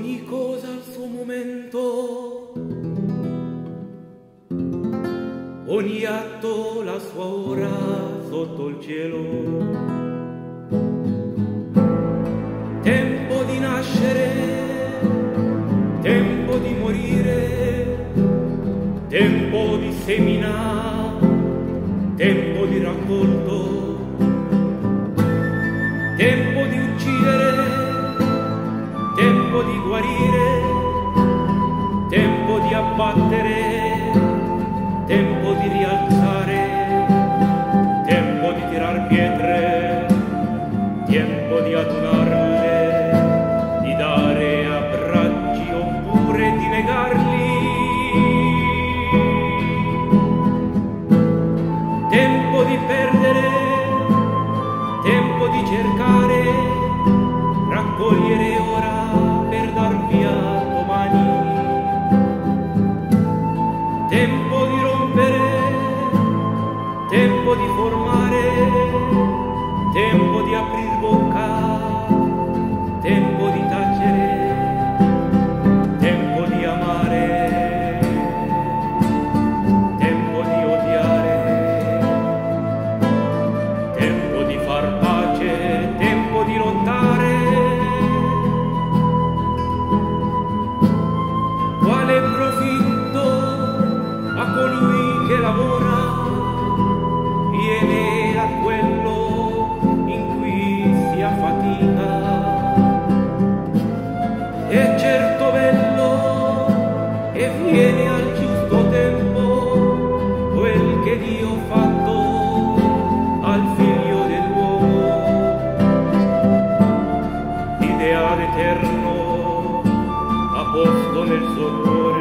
ogni cosa al suo momento, ogni atto la sua ora sotto il cielo. Tempo di nascere, tempo di morire, tempo di seminare, tempo di raccolto. combate tempo di aprir bocca eterno, a posto nel suo cuore.